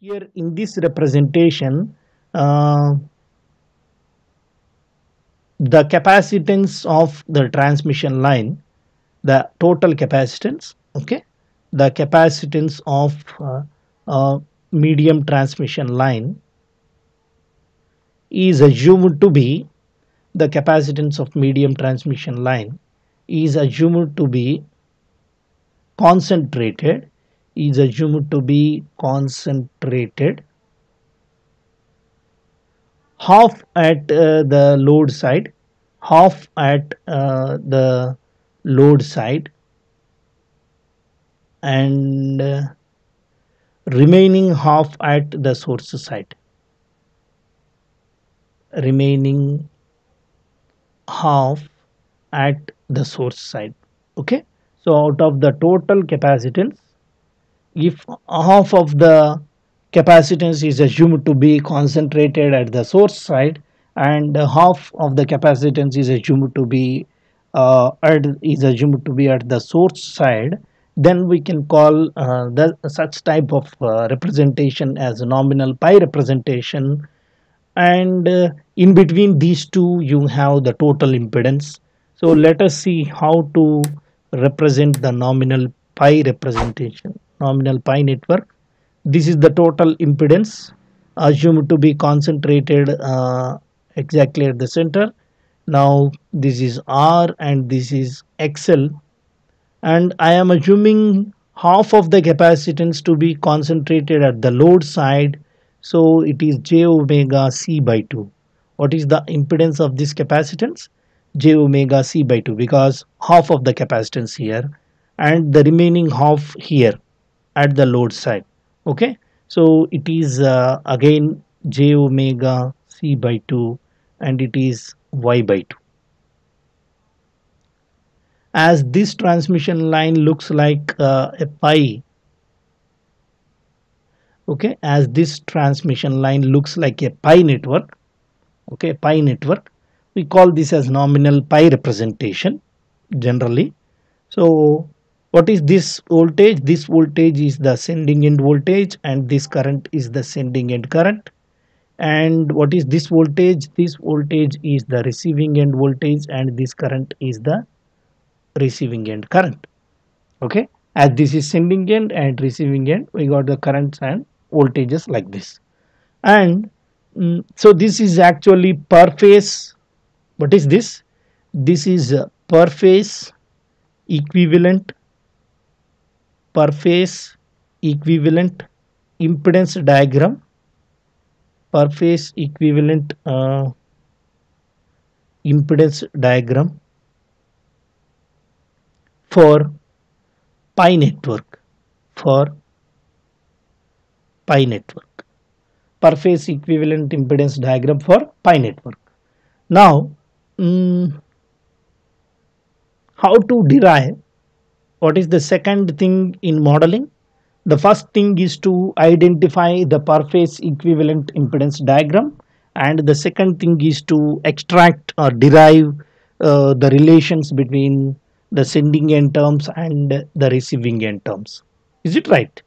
Here in this representation, uh, the capacitance of the transmission line, the total capacitance, okay, the capacitance of uh, uh, medium transmission line is assumed to be the capacitance of medium transmission line is assumed to be concentrated is assumed to be concentrated half at uh, the load side half at uh, the load side and uh, remaining half at the source side. Remaining half at the source side. Okay? So out of the total capacitance if half of the capacitance is assumed to be concentrated at the source side and half of the capacitance is assumed to be uh, at, is assumed to be at the source side then we can call uh, the such type of uh, representation as a nominal pi representation. And uh, in between these two you have the total impedance. So let us see how to represent the nominal pi representation nominal pi network. This is the total impedance assumed to be concentrated uh, exactly at the center. Now this is r and this is xl and i am assuming half of the capacitance to be concentrated at the load side. So it is j omega c by 2 what is the impedance of this capacitance? J omega c by 2 because half of the capacitance here and the remaining half here at the load side. Okay? So it is uh, again j omega c by 2 and it is y by 2 as this transmission line looks like uh, a pi okay? As this transmission line looks like a pi network okay? Pi network we call this as nominal pi representation generally. So what is this voltage? This voltage is the sending end voltage and this current is the sending end current. And what is this voltage? This voltage is the receiving end voltage and this current is the receiving end current. Okay? As this is sending end and receiving end. We got the currents and voltages like this. And mm, so this is actually per phase. What is this? This is per phase equivalent per phase equivalent impedance diagram. Per phase equivalent uh, impedance diagram for pi network for pi network. Per phase equivalent impedance diagram for pi network. Now um, how to derive what is the second thing in modeling? The first thing is to identify the phase equivalent impedance diagram. And the second thing is to extract or derive uh, the relations between the sending end terms and the receiving end terms. Is it right?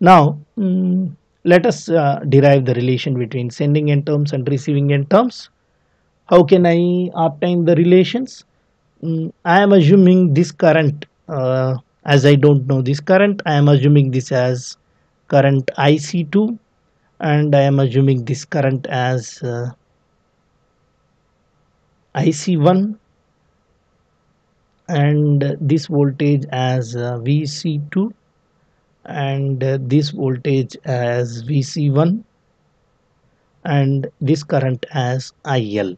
Now um, let us uh, derive the relation between sending end terms and receiving end terms. How can i obtain the relations? Um, i am assuming this current uh, as I don't know this current I am assuming this as current IC2 and I am assuming this current as uh, IC1 and this voltage as uh, VC2 and uh, this voltage as VC1 and this current as IL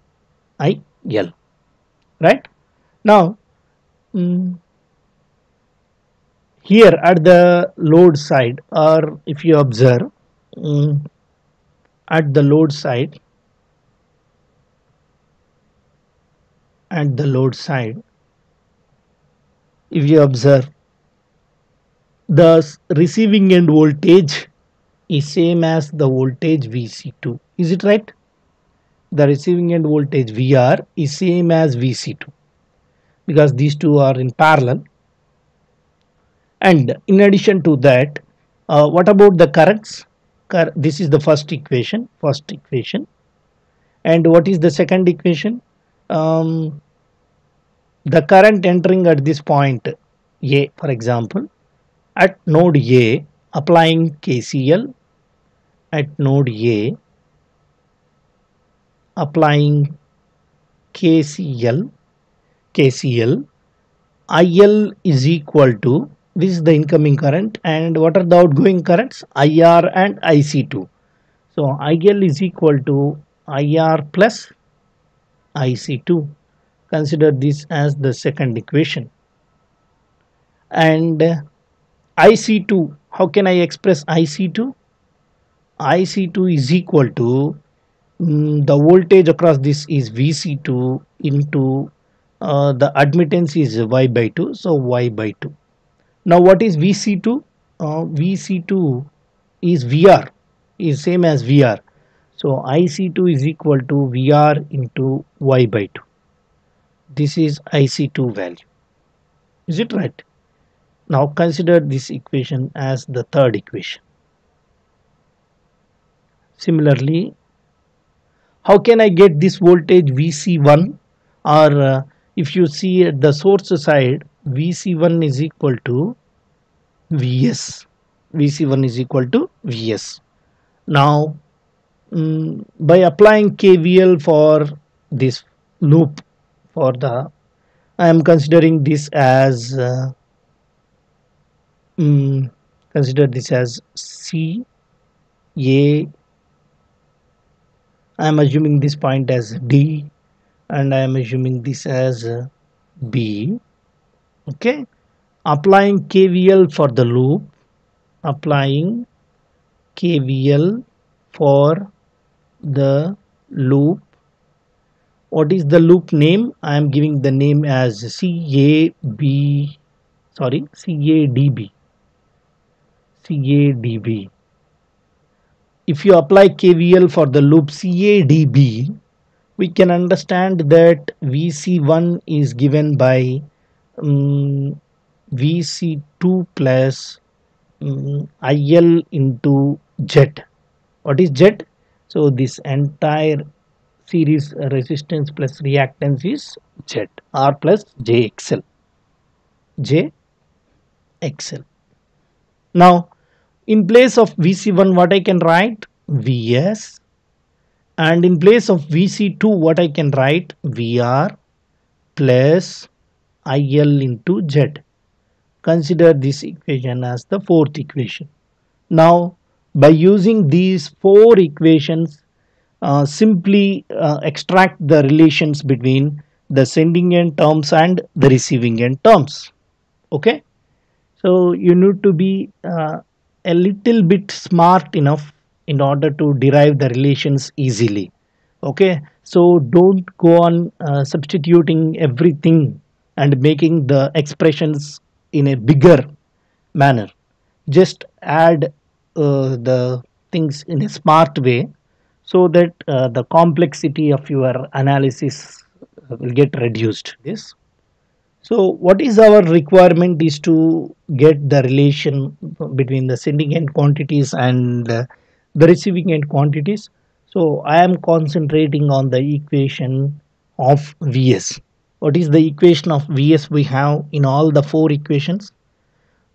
IL right? Now um, here at the load side or if you observe um, at the load side at the load side if you observe the receiving end voltage is same as the voltage VC2 is it right? The receiving end voltage VR is same as VC2 because these two are in parallel and in addition to that uh, what about the currents? This is the first equation first equation. And what is the second equation? Um, the current entering at this point a for example at node a applying KCL at node A applying KCL KCL IL is equal to this is the incoming current. And what are the outgoing currents? IR and IC2 so IL is equal to IR plus IC2 consider this as the second equation. And IC2 how can I express IC2 IC2 is equal to um, the voltage across this is VC2 into uh, the admittance is Y by 2 so Y by 2 now what is VC2 uh, VC2 is VR is same as VR so IC2 is equal to VR into Y by 2 this is IC2 value. Is it right? Now consider this equation as the third equation. Similarly, how can I get this voltage VC1 or uh, if you see at the source side VC1 is equal to Vs. VC1 is equal to Vs. Now um, by applying KVL for this loop for the I am considering this as uh, um, consider this as C A. I am assuming this point as D and I am assuming this as B okay? Applying KVL for the loop. Applying KVL for the loop. What is the loop name? I am giving the name as CAB sorry CADB CADB if you apply KVL for the loop CADB, we can understand that VC1 is given by um, VC2 plus um, IL into Z. What is Z? So this entire series resistance plus reactance is Z R plus JXL. JXL. Now in place of VC1 what I can write Vs and in place of VC2 what I can write VR plus IL into Z. Consider this equation as the fourth equation. Now by using these four equations uh, simply uh, extract the relations between the sending end terms and the receiving end terms okay so you need to be uh, a little bit smart enough in order to derive the relations easily okay so don't go on uh, substituting everything and making the expressions in a bigger manner just add uh, the things in a smart way so that uh, the complexity of your analysis will get reduced yes so what is our requirement is to get the relation between the sending end quantities and uh, the receiving end quantities. So I am concentrating on the equation of Vs. What is the equation of Vs we have in all the four equations?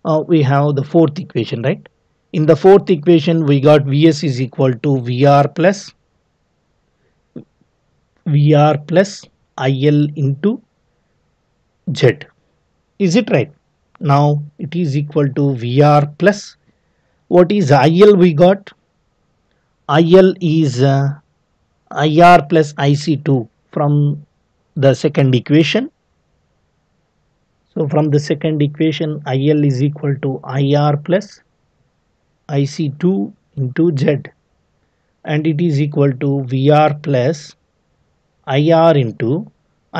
Uh, we have the fourth equation, right? In the fourth equation, we got Vs is equal to Vr plus Vr plus IL into z is it right now it is equal to vr plus what is il we got il is uh, ir plus ic2 from the second equation so from the second equation il is equal to ir plus ic2 into z and it is equal to vr plus ir into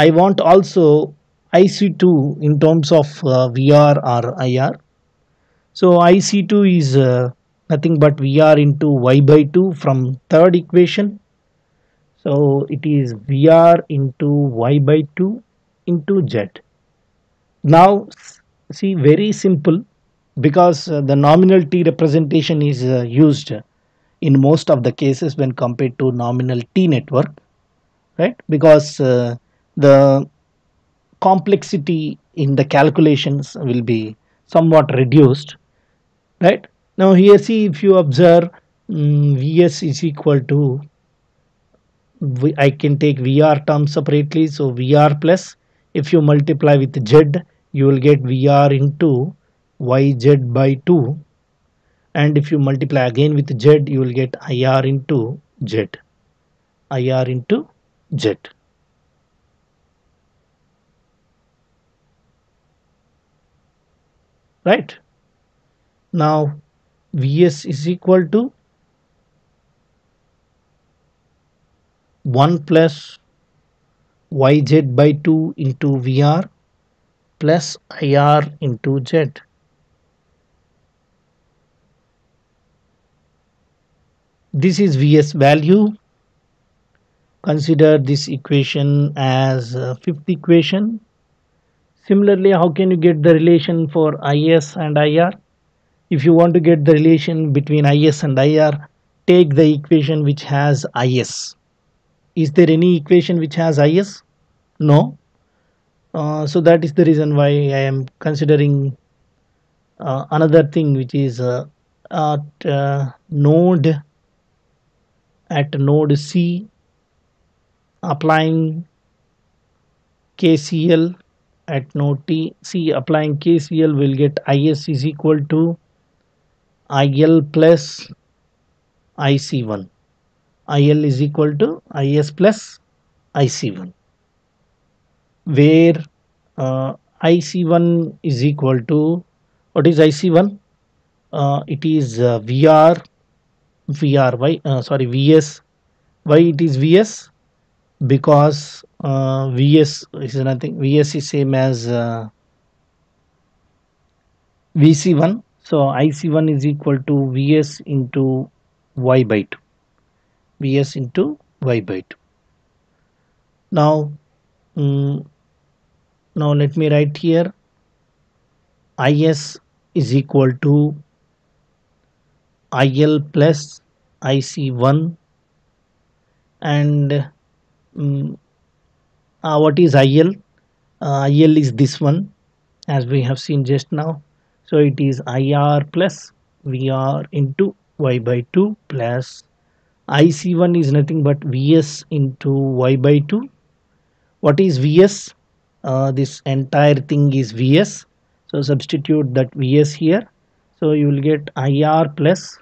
i want also IC2 in terms of uh, VR or IR. So IC2 is uh, nothing but VR into Y by 2 from third equation. So it is VR into Y by 2 into Z. Now see very simple because uh, the nominal T representation is uh, used in most of the cases when compared to nominal T network right because uh, the complexity in the calculations will be somewhat reduced right now here see if you observe um, vs is equal to I can take VR term separately. So VR plus if you multiply with Z you will get VR into YZ by 2 and if you multiply again with Z you will get IR into Z. IR into Z. Right? Now Vs is equal to 1 plus yz by 2 into Vr plus IR into Z. This is Vs value. Consider this equation as fifth equation. Similarly, how can you get the relation for Is and Ir? If you want to get the relation between Is and Ir, take the equation which has Is is there any equation which has is no. Uh, so that is the reason why i am considering uh, another thing which is uh, at uh, node at node c applying kcl at node t c applying kcl will get is is equal to il plus ic1 IL is equal to IS plus IC1 where uh, IC1 is equal to what is IC1 uh, it is uh, VR VR why uh, sorry VS why it is VS because uh, VS is nothing VS is same as uh, VC1 so IC1 is equal to VS into Y by 2 Vs into y by 2. Now, um, now let me write here Is is equal to IL plus IC1 and um, uh, what is IL? Uh, IL is this one as we have seen just now. So it is IR plus VR into y by 2 plus IC1 is nothing but Vs into y by 2. What is Vs? Uh, this entire thing is Vs. So substitute that Vs here. So you will get IR plus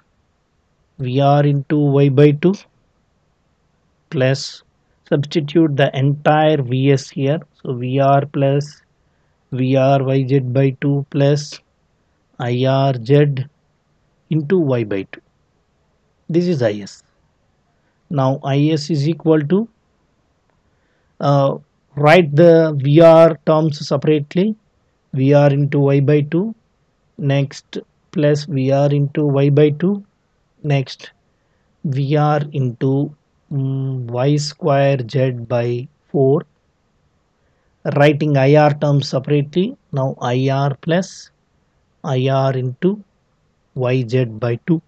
VR into y by 2 plus substitute the entire Vs here. So VR plus VR yz by 2 plus IR z into y by 2. This is IS now is is equal to uh, write the vr terms separately. Vr into y by 2 next plus vr into y by 2 next vr into um, y square z by 4 writing ir terms separately. Now ir plus ir into yz by 2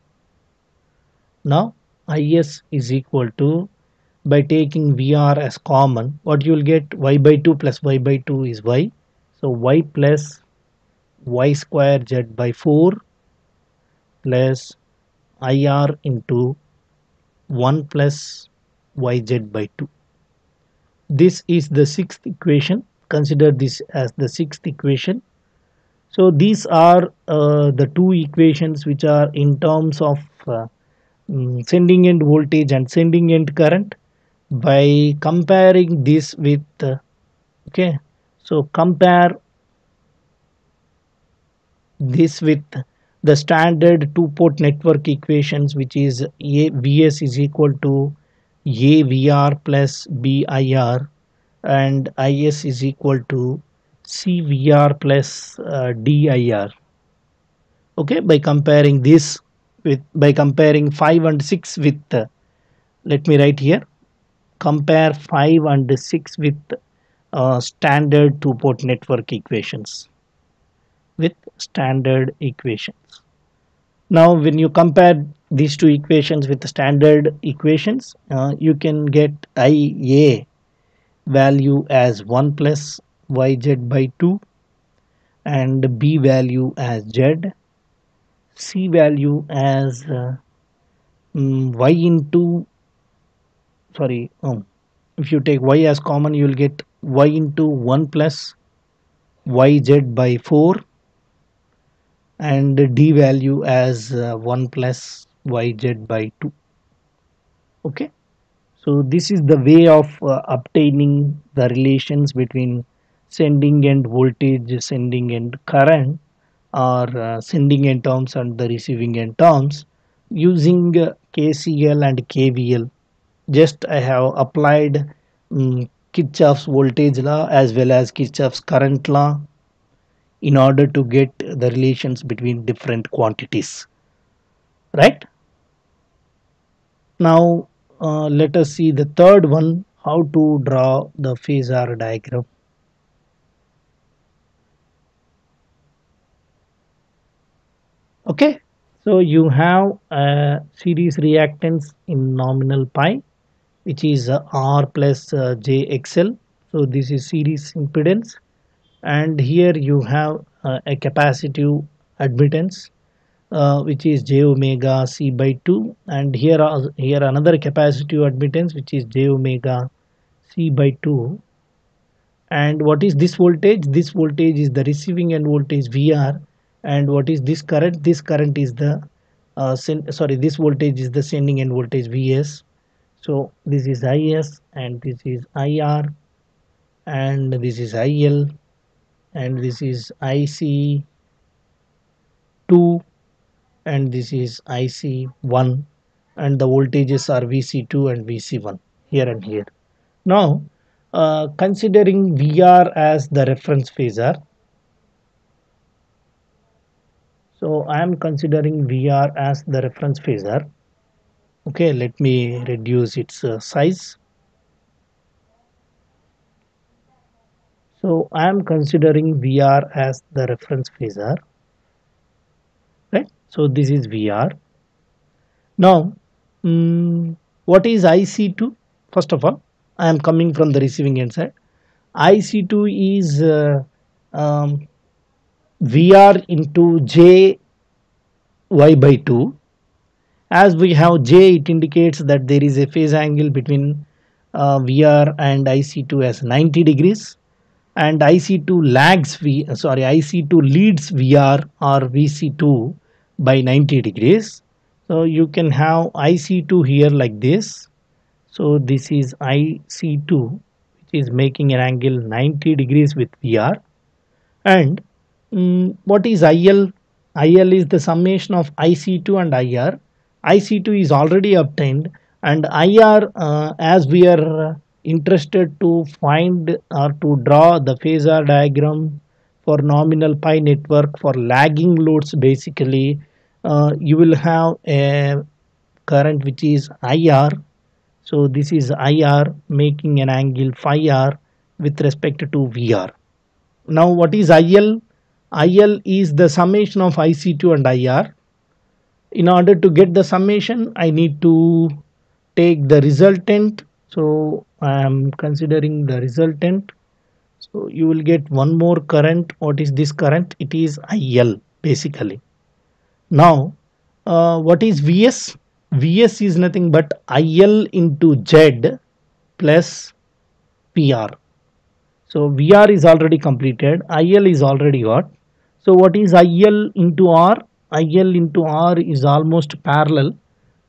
now is is equal to by taking vr as common what you will get y by 2 plus y by 2 is y. So y plus y square z by 4 plus ir into 1 plus yz by 2 this is the sixth equation. Consider this as the sixth equation. So these are uh, the two equations which are in terms of uh, Mm, sending end voltage and sending end current by comparing this with uh, okay. So compare this with the standard two port network equations which is a vs is equal to a vr plus bir and is is equal to cvr plus uh, dir okay by comparing this with by comparing 5 and 6 with uh, let me write here. Compare 5 and 6 with uh, standard two port network equations. With standard equations. Now when you compare these two equations with the standard equations uh, you can get ia value as 1 plus yz by 2 and b value as z c value as uh, mm, y into sorry um, if you take y as common you will get y into 1 plus yz by 4 and d value as uh, 1 plus yz by 2 okay? So this is the way of uh, obtaining the relations between sending end voltage sending end current or uh, sending end terms and the receiving end terms using uh, KCL and KVL just I have applied um, Kirchhoff's voltage law as well as Kirchhoff's current law in order to get the relations between different quantities. Right? Now uh, let us see the third one how to draw the phasor diagram okay. So you have a series reactance in nominal pi which is uh, R plus uh, JXL. So this is series impedance. And here you have uh, a capacitive admittance uh, which is j omega c by 2 and here here another capacitive admittance which is j omega c by 2 and what is this voltage? This voltage is the receiving end voltage VR and what is this current this current is the uh, sorry this voltage is the sending end voltage Vs. So this is is and this is ir and this is il and this is ic2 and this is ic1 and the voltages are vc2 and vc1 here and here. Now uh, considering vr as the reference phasor so i am considering vr as the reference phasor okay let me reduce its uh, size. So I am considering VR as the reference phasor right? So this is VR now um, what is IC2 first of all I am coming from the receiving end side. IC2 is uh, um, VR into J y by 2 as we have J it indicates that there is a phase angle between uh, VR and IC2 as 90 degrees. And IC2 lags V sorry IC2 leads VR or VC2 by 90 degrees. So you can have IC2 here like this. So this is IC2 which is making an angle 90 degrees with VR and um, what is IL IL is the summation of IC2 and IR IC2 is already obtained and IR uh, as we are interested to find or to draw the phasor diagram for nominal pi network for lagging loads basically uh, you will have a current which is IR so this is IR making an angle phi R with respect to VR now what is IL IL is the summation of IC2 and IR in order to get the summation I need to take the resultant. So I am considering the resultant. So you will get one more current. What is this current? It is IL basically. Now uh, what is Vs Vs is nothing but IL into Z plus PR so VR is already completed. IL is already got so what is IL into R? IL into R is almost parallel.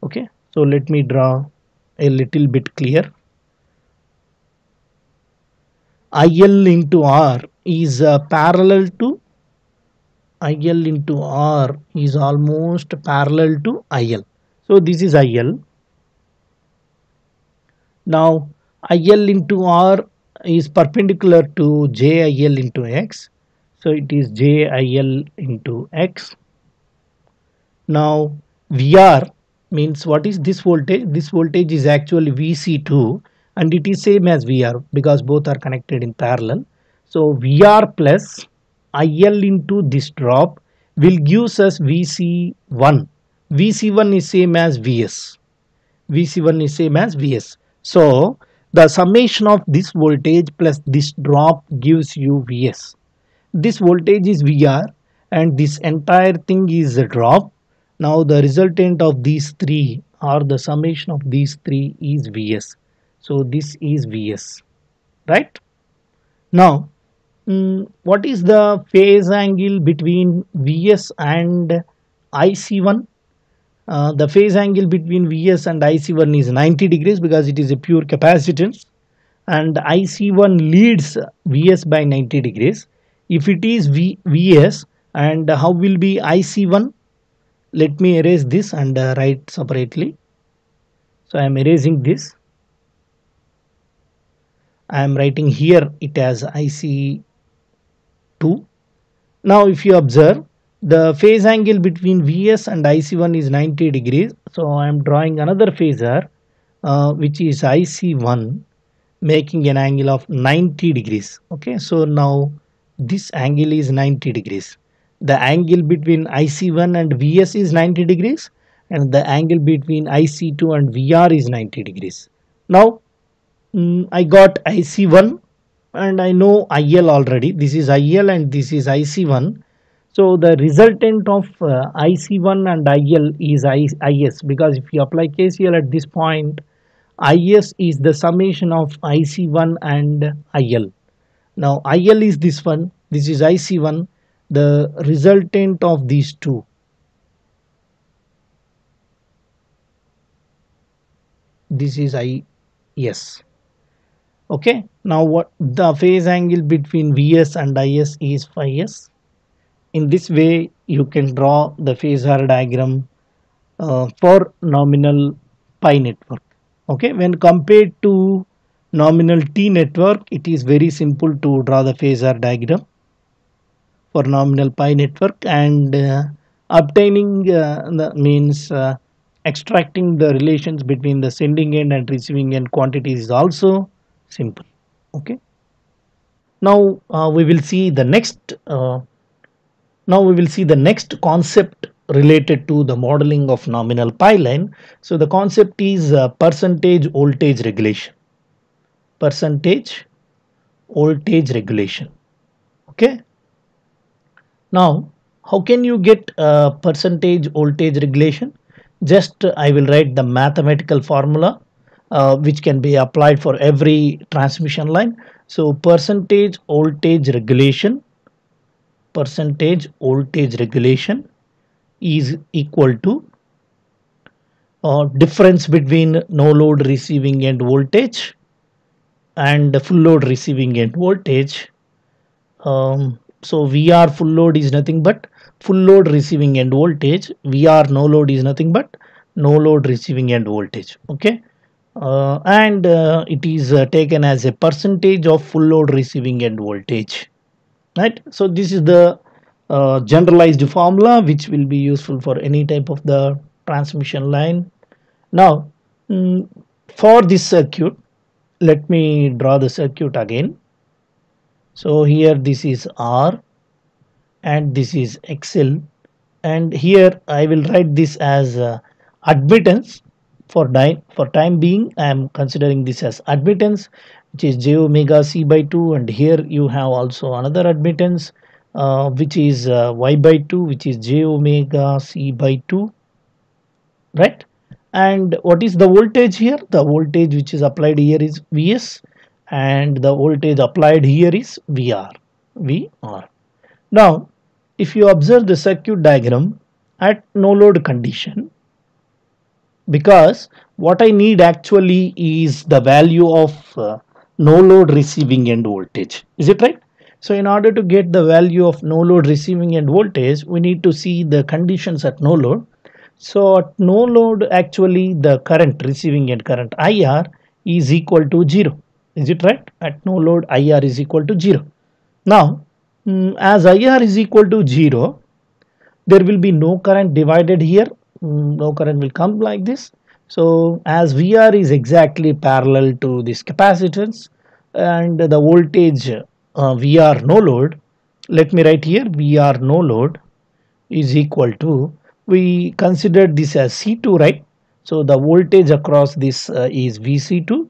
Okay. So let me draw a little bit clear. IL into R is uh, parallel to IL into R is almost parallel to IL so this is IL now IL into R is perpendicular to JIL into X so it is JIL into X. Now VR means what is this voltage? This voltage is actually VC2 and it is same as VR because both are connected in parallel. So VR plus IL into this drop will gives us VC1 vc1 is same as vs vc1 is same as vs so the summation of this voltage plus this drop gives you vs this voltage is vr and this entire thing is a drop. Now the resultant of these three or the summation of these three is vs. So this is vs right? Now mm, what is the phase angle between vs and ic1 uh, the phase angle between vs and ic1 is 90 degrees because it is a pure capacitance. And ic1 leads vs by 90 degrees if it is v, vs and how will be ic1 let me erase this and uh, write separately. So i am erasing this. I am writing here it as ic2 now if you observe the phase angle between vs and ic1 is 90 degrees. So i am drawing another phasor uh, which is ic1 making an angle of 90 degrees. Okay so now this angle is 90 degrees the angle between IC1 and VS is 90 degrees and the angle between IC2 and VR is 90 degrees. Now mm, I got IC1 and I know IL already. This is IL and this is IC1. So the resultant of uh, IC1 and IL is I, IS because if you apply KCL at this point, IS is the summation of IC1 and IL. Now IL is this one, this is IC1 the resultant of these two. This is I yes. Okay. Now what the phase angle between Vs and Is is phi s. In this way you can draw the phasor diagram uh, for nominal pi network. Okay. When compared to nominal t network it is very simple to draw the phasor diagram for nominal pi network and uh, obtaining uh, the means uh, extracting the relations between the sending end and receiving end quantities is also simple okay? Now uh, we will see the next uh, now we will see the next concept related to the modeling of nominal pi line. So the concept is uh, percentage voltage regulation percentage voltage regulation okay now, how can you get a percentage voltage regulation? Just uh, I will write the mathematical formula uh, which can be applied for every transmission line. So percentage voltage regulation percentage voltage regulation is equal to uh, difference between no load receiving end voltage and the full load receiving end voltage um, so VR full load is nothing but full load receiving end voltage. VR no load is nothing but no load receiving end voltage. Okay. Uh, and uh, it is uh, taken as a percentage of full load receiving end voltage. Right. So this is the uh, generalized formula which will be useful for any type of the transmission line. Now mm, for this circuit let me draw the circuit again. So here this is R and this is XL and here I will write this as uh, admittance for time for time being. I am considering this as admittance which is j omega c by 2 and here you have also another admittance uh, which is uh, y by 2 which is j omega c by 2 right and what is the voltage here the voltage which is applied here is vs and the voltage applied here is VR. VR. Now, if you observe the circuit diagram at no load condition, because what I need actually is the value of uh, no load receiving end voltage. Is it right? So in order to get the value of no load receiving end voltage, we need to see the conditions at no load. So at no load, actually the current receiving end current IR is equal to 0 is it right? At no load IR is equal to 0 now mm, as IR is equal to 0 there will be no current divided here. Mm, no current will come like this. So as VR is exactly parallel to this capacitance and the voltage uh, VR no load let me write here VR no load is equal to we considered this as C2 right? So the voltage across this uh, is VC2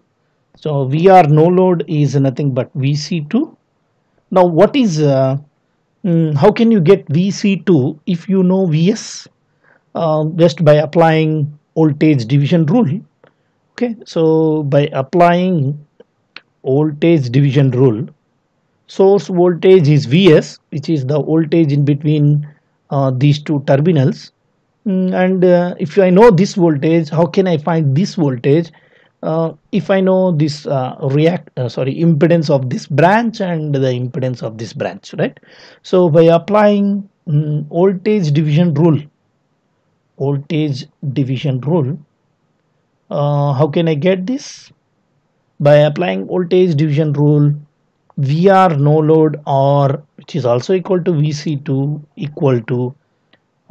so VR no load is nothing but VC2 now what is uh, mm, how can you get VC2 if you know VS uh, just by applying voltage division rule? Okay so by applying voltage division rule source voltage is Vs which is the voltage in between uh, these two terminals mm, and uh, if I know this voltage how can I find this voltage? Uh, if I know this uh, react uh, sorry impedance of this branch and the impedance of this branch right? So by applying um, voltage division rule voltage division rule uh, how can I get this? By applying voltage division rule VR no load or which is also equal to VC2 equal to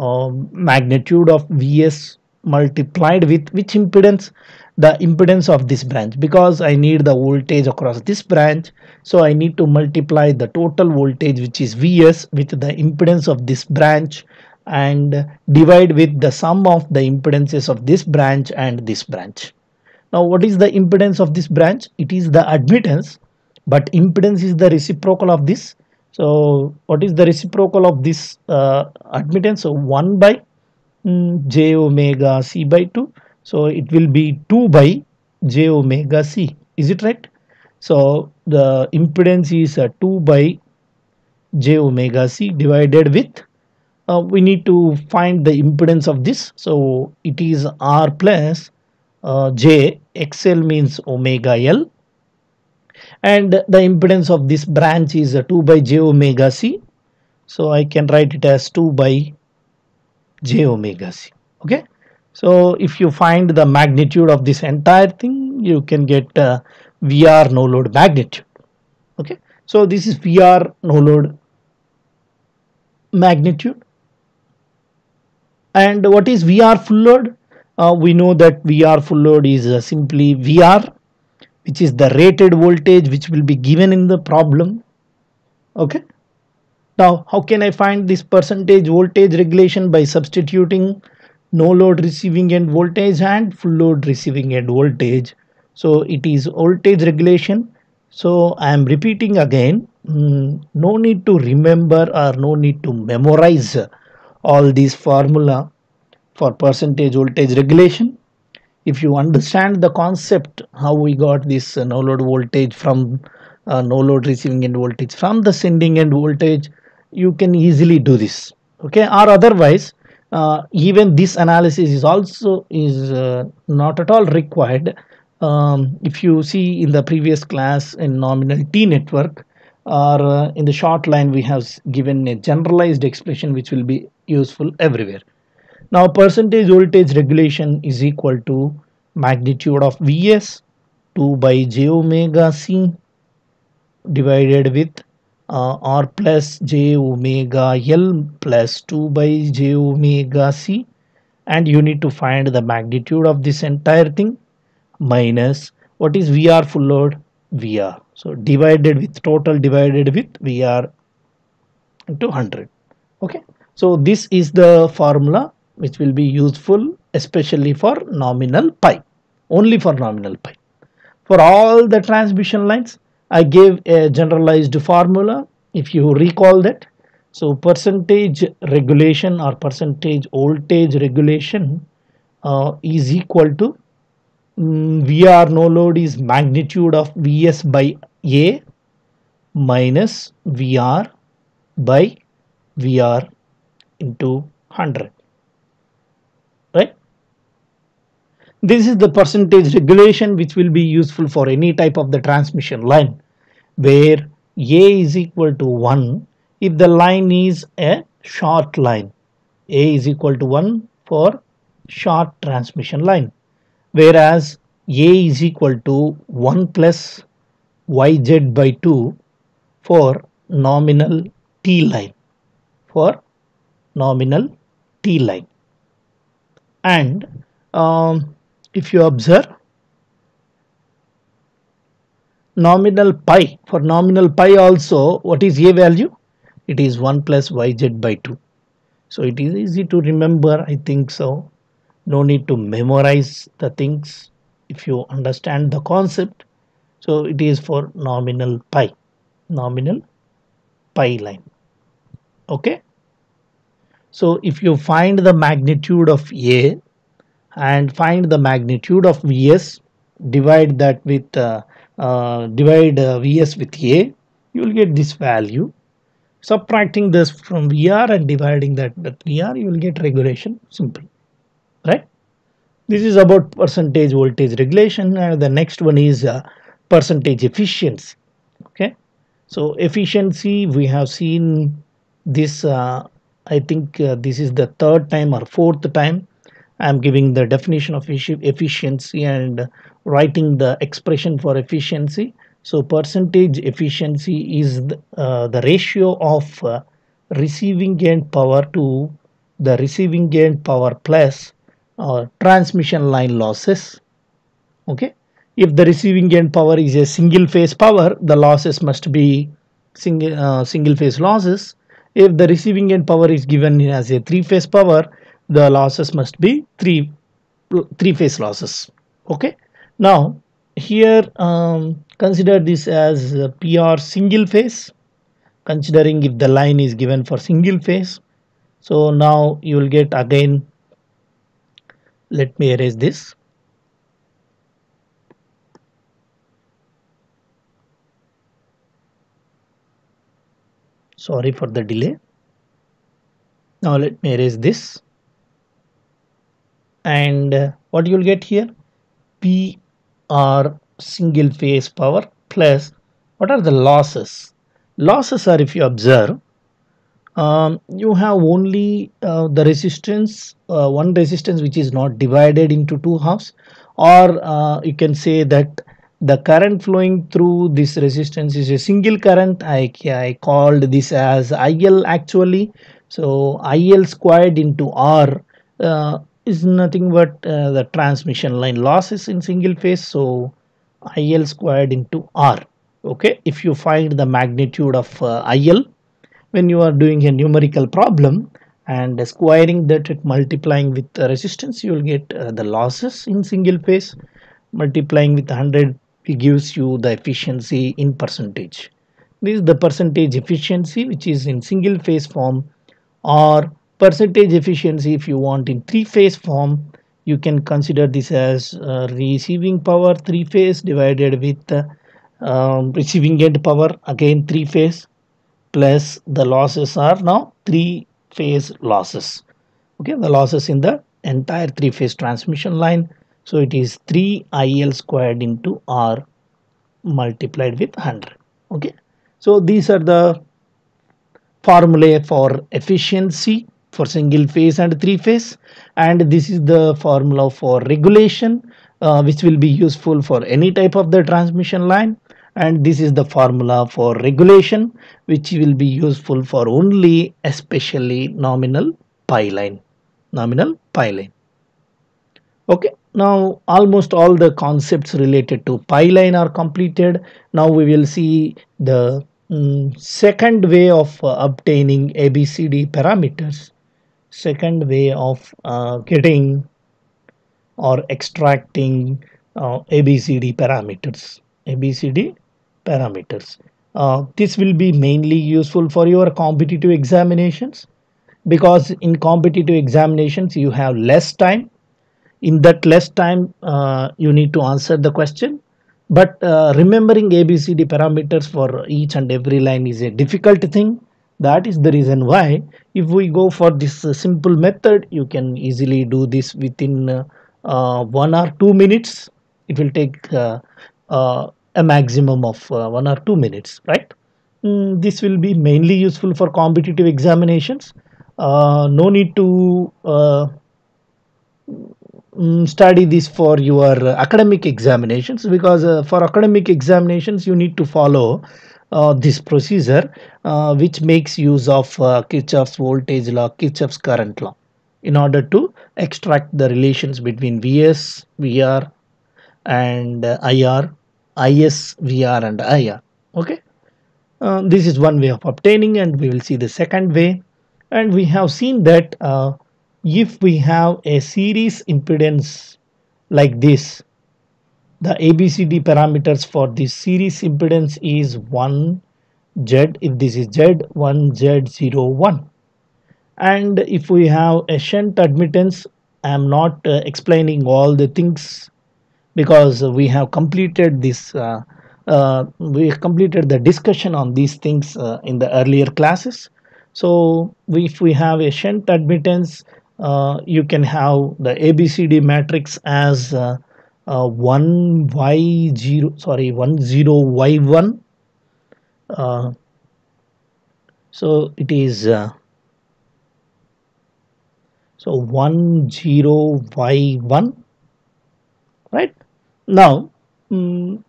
um, magnitude of Vs multiplied with which impedance the impedance of this branch because I need the voltage across this branch so I need to multiply the total voltage which is Vs with the impedance of this branch and divide with the sum of the impedances of this branch and this branch. Now what is the impedance of this branch? It is the admittance but impedance is the reciprocal of this. So what is the reciprocal of this uh, admittance? So 1 by mm, j omega c by 2 so it will be 2 by j omega c. Is it right? So the impedance is uh, 2 by j omega c divided with uh, we need to find the impedance of this. So it is r plus uh, j xl means omega l and the impedance of this branch is uh, 2 by j omega c. So I can write it as 2 by j omega c. Okay? So if you find the magnitude of this entire thing you can get uh, VR no load magnitude. Okay? So this is VR no load magnitude. And what is VR full load? Uh, we know that VR full load is uh, simply VR which is the rated voltage which will be given in the problem. Okay. Now how can I find this percentage voltage regulation by substituting no load receiving end voltage and full load receiving end voltage? So it is voltage regulation. So i am repeating again. Mm, no need to remember or no need to memorize all these formula for percentage voltage regulation if you understand the concept how we got this uh, no load voltage from uh, no load receiving end voltage. From the sending end voltage you can easily do this okay? Or otherwise uh, even this analysis is also is uh, not at all required. Um, if you see in the previous class in nominal t network or uh, in the short line we have given a generalized expression which will be useful everywhere now percentage voltage regulation is equal to magnitude of vs 2 by j omega c divided with uh, r plus j omega l plus 2 by j omega c. And you need to find the magnitude of this entire thing minus what is VR full load? VR. So divided with total divided with VR into 100 okay? So this is the formula which will be useful especially for nominal pi only for nominal pi for all the transmission lines I gave a generalized formula if you recall that. So percentage regulation or percentage voltage regulation uh, is equal to mm, VR no load is magnitude of Vs by A minus VR by VR into 100 right this is the percentage regulation which will be useful for any type of the transmission line where A is equal to 1 if the line is a short line. A is equal to 1 for short transmission line whereas A is equal to 1 plus yz by 2 for nominal T line for nominal T line and um, if you observe nominal pi for nominal pi also what is a value? It is 1 plus yz by 2 so it is easy to remember I think so. No need to memorize the things if you understand the concept. So it is for nominal pi nominal pi line. Okay? So if you find the magnitude of a and find the magnitude of vs divide that with uh, uh, divide uh, vs with a you will get this value. Subtracting this from vr and dividing that with vr you will get regulation. Simple right? This is about percentage voltage regulation and the next one is uh, percentage efficiency okay? So efficiency we have seen this uh, i think uh, this is the third time or fourth time i'm giving the definition of efficiency and writing the expression for efficiency. So percentage efficiency is the, uh, the ratio of uh, receiving end power to the receiving end power plus uh, transmission line losses. Okay? If the receiving end power is a single phase power the losses must be single uh, single phase losses. If the receiving end power is given as a three phase power the losses must be three three phase losses. Okay. Now here um, consider this as PR single phase considering if the line is given for single phase. So now you will get again let me erase this. Sorry for the delay. Now let me erase this and uh, what you will get here? P R single phase power plus what are the losses? Losses are if you observe um, you have only uh, the resistance uh, one resistance which is not divided into two halves or uh, you can say that the current flowing through this resistance is a single current. I, I called this as IL actually. So IL squared into R uh, is nothing but uh, the transmission line losses in single phase so IL squared into R okay? If you find the magnitude of uh, IL when you are doing a numerical problem and squaring that multiplying with the resistance you will get uh, the losses in single phase. Multiplying with 100 it gives you the efficiency in percentage. This is the percentage efficiency which is in single phase form or percentage efficiency if you want in three phase form you can consider this as uh, receiving power three phase divided with uh, um, receiving end power again three phase plus the losses are now three phase losses. Okay the losses in the entire three phase transmission line. So it is 3 il squared into r multiplied with 100 okay so these are the formulae for efficiency for single phase and three phase. And this is the formula for regulation uh, which will be useful for any type of the transmission line. And this is the formula for regulation which will be useful for only especially nominal pi line nominal pi line okay now almost all the concepts related to pi line are completed. Now we will see the um, second way of uh, obtaining abcd parameters second way of uh, getting or extracting uh, ABCD parameters. ABCD parameters. Uh, this will be mainly useful for your competitive examinations because in competitive examinations you have less time. In that less time uh, you need to answer the question but uh, remembering ABCD parameters for each and every line is a difficult thing that is the reason why if we go for this uh, simple method you can easily do this within uh, uh, one or two minutes. It will take uh, uh, a maximum of one or two minutes right? Mm, this will be mainly useful for competitive examinations. No need to mm, study this for your academic examinations because for academic examinations you need to follow uh, this procedure uh, which makes use of uh, Kirchhoff's voltage law, Kirchhoff's current law in order to extract the relations between Vs, Vr and uh, IR, Is, Vr and IR. Okay. Uh, this is one way of obtaining and we will see the second way and we have seen that uh, if we have a series impedance like this the ABCD parameters for this series impedance is 1 Z. If this is Z 1 Z 0 1 and if we have a shunt admittance I am not uh, explaining all the things because we have completed this uh, uh, we completed the discussion on these things uh, in the earlier classes. So if we have a shunt admittance uh, you can have the ABCD matrix as uh, uh, 1 y0 sorry 1 0 y1 uh, so it is uh, so 1 0 y1 right? Now mm,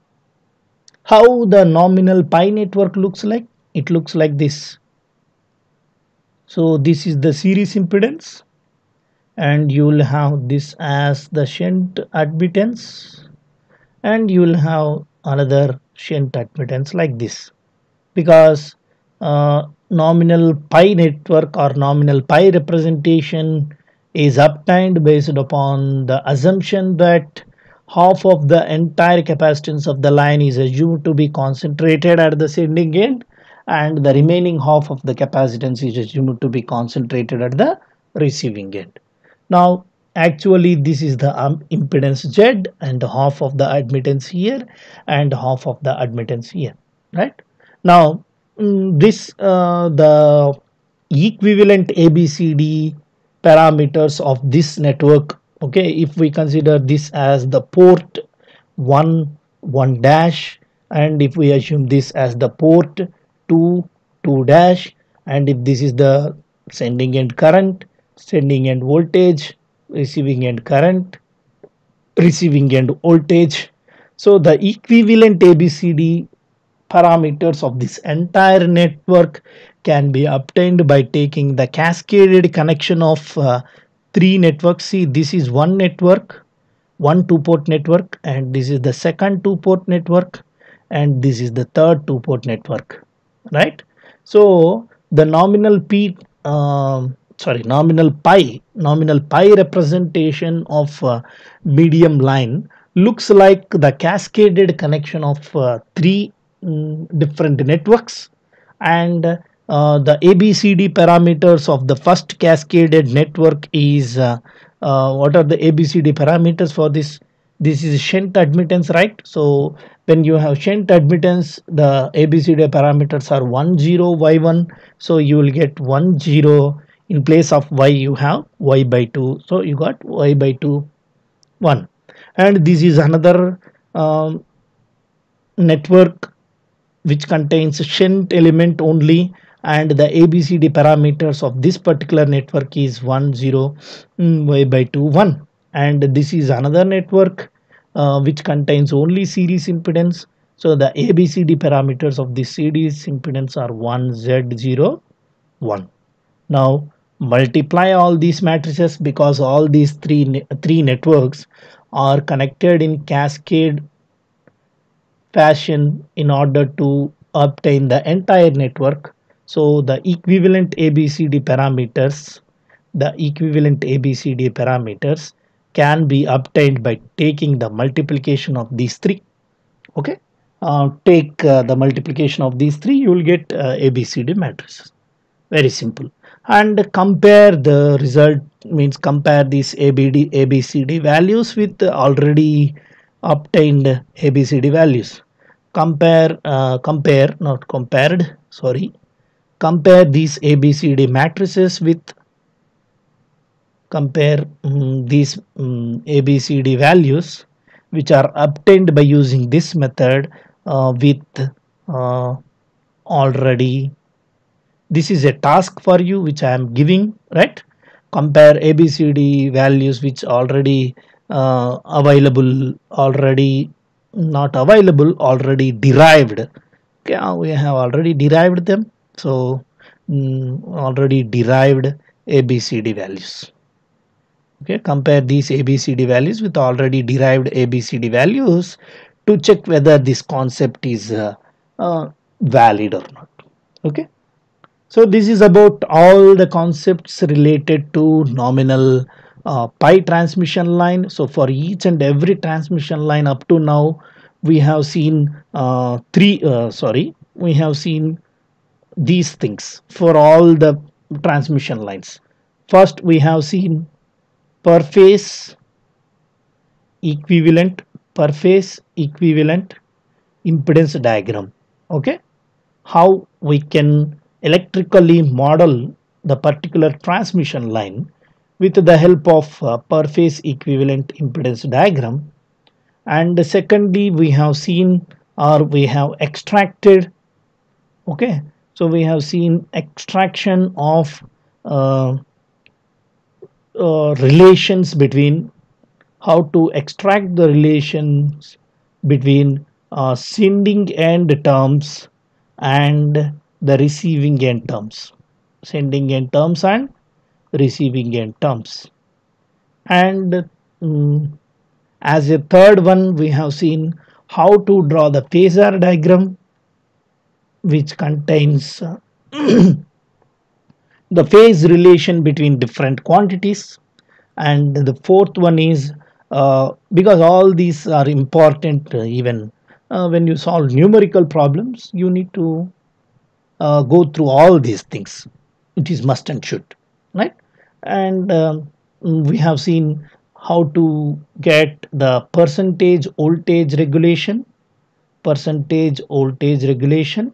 how the nominal pi network looks like? It looks like this. So this is the series impedance and you will have this as the shunt admittance and you will have another shunt admittance like this because uh, nominal pi network or nominal pi representation is obtained based upon the assumption that half of the entire capacitance of the line is assumed to be concentrated at the sending end and the remaining half of the capacitance is assumed to be concentrated at the receiving end. Now actually this is the um, impedance Z and half of the admittance here and half of the admittance here right. Now mm, this uh, the equivalent ABCD parameters of this network okay if we consider this as the port 1 1 dash and if we assume this as the port 2 2 dash and if this is the sending end current sending end voltage receiving end current receiving end voltage. So the equivalent ABCD parameters of this entire network can be obtained by taking the cascaded connection of uh, three networks. See this is one network one two port network and this is the second two port network and this is the third two port network right? So the nominal p uh, sorry nominal pi nominal pi representation of uh, medium line looks like the cascaded connection of uh, three um, different networks and uh, the ABCD parameters of the first cascaded network is uh, uh, what are the ABCD parameters for this? This is shunt admittance right? So when you have shunt admittance the ABCD parameters are 1 0 y1 so you will get 1 0 in place of y you have y by 2 so you got y by 2 1 and this is another um, network which contains shunt element only and the ABCD parameters of this particular network is 1 0 mm, y by 2 1 and this is another network uh, which contains only series impedance. So the ABCD parameters of this series impedance are 1 Z 0 1 now multiply all these matrices because all these three three networks are connected in cascade fashion in order to obtain the entire network so the equivalent ABCD parameters, the equivalent ABCD parameters can be obtained by taking the multiplication of these three. Okay, uh, take uh, the multiplication of these three, you will get uh, ABCD matrices. Very simple. And compare the result means compare these ABD, ABCD values with already obtained ABCD values. Compare, uh, compare, not compared, sorry, compare these ABCD matrices with compare um, these um, ABCD values which are obtained by using this method uh, with uh, already this is a task for you which I am giving right? Compare ABCD values which already uh, available already not available already derived. Okay we have already derived them. So mm, already derived ABCD values. Okay compare these ABCD values with already derived ABCD values to check whether this concept is uh, uh, valid or not. Okay so this is about all the concepts related to nominal uh, pi transmission line. So for each and every transmission line up to now we have seen uh, three uh, sorry we have seen these things for all the transmission lines. First we have seen per phase equivalent per phase equivalent impedance diagram. Okay? How we can electrically model the particular transmission line with the help of uh, per phase equivalent impedance diagram. And secondly we have seen or we have extracted okay so we have seen extraction of uh, uh, relations between how to extract the relations between uh, sending end terms and the receiving end terms. Sending end terms and receiving end terms. And um, as a third one we have seen how to draw the phasor diagram which contains uh, the phase relation between different quantities. And the fourth one is uh, because all these are important uh, even uh, when you solve numerical problems you need to uh, go through all these things. It is must and should right? And um, we have seen how to get the percentage voltage regulation percentage voltage regulation.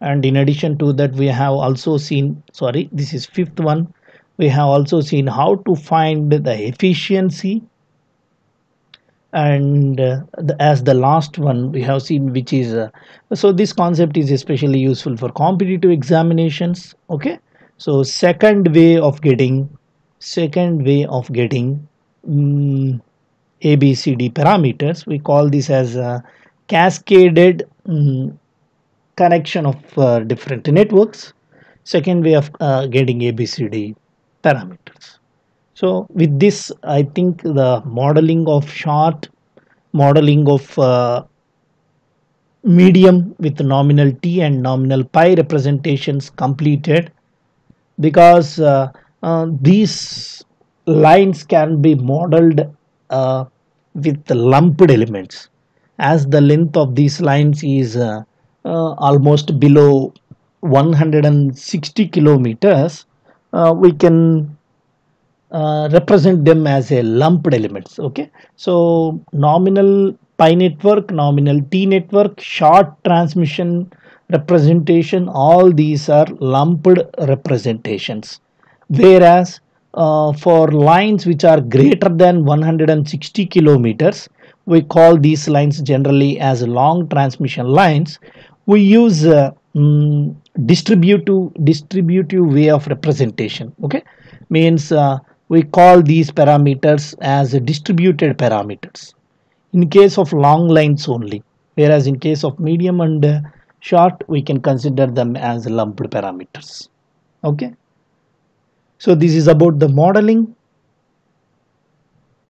And in addition to that we have also seen sorry this is fifth one. We have also seen how to find the efficiency and uh, the, as the last one we have seen which is uh, so this concept is especially useful for competitive examinations okay? So second way of getting second way of getting um, abcd parameters we call this as a cascaded um, connection of uh, different networks. Second way of uh, getting abcd parameters so with this i think the modeling of short modeling of uh, medium with nominal t and nominal pi representations completed because uh, uh, these lines can be modeled uh, with lumped elements. As the length of these lines is uh, uh, almost below 160 kilometers uh, we can uh, represent them as a lumped elements okay? So nominal pi network nominal t network short transmission representation all these are lumped representations. Whereas uh, for lines which are greater than 160 kilometers we call these lines generally as long transmission lines. We use uh, um, distributive distributive way of representation okay? Means uh, we call these parameters as distributed parameters. In case of long lines only whereas in case of medium and short we can consider them as lumped parameters. Okay? So this is about the modeling